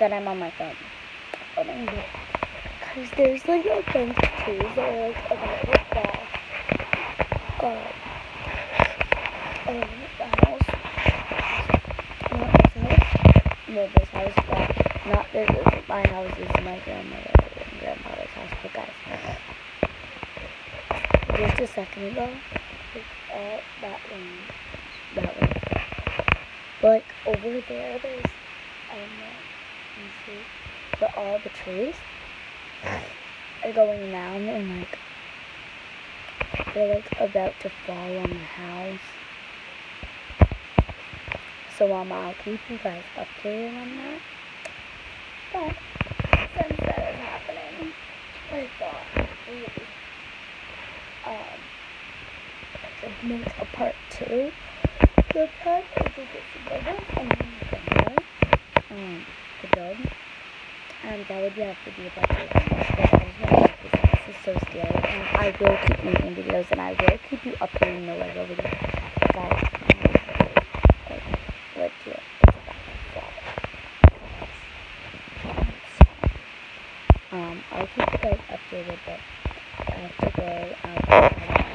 that I'm on my phone. Because there's like a bunch of trees that are like about to fall. Um, um, the house. Not this house. No, this house. But not this. Is my house is my grandmother and grandfather's house. But guys, just a second ago, like, uh, that one, that one. Like over there, there's see, but all the trees are going down and like they're like about to fall on the house. So um, I'll keep you guys updated on that. But since that is happening, I thought we um could make a part two. The part I think it's bigger and then um that would have to be a budget. This is so scary. And I will keep making videos and I will keep you updating the Lego video. Guys, what do um, I'll keep you guys updated, but I have to go. Um,